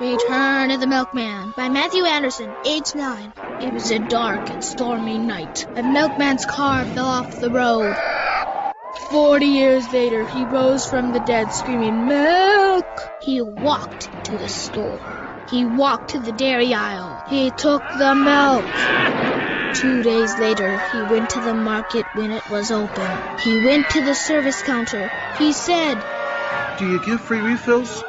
Return of the Milkman by Matthew Anderson, age 9. It was a dark and stormy night. A milkman's car fell off the road. Forty years later, he rose from the dead screaming, Milk! He walked to the store. He walked to the dairy aisle. He took the milk. Two days later, he went to the market when it was open. He went to the service counter. He said, Do you give free refills?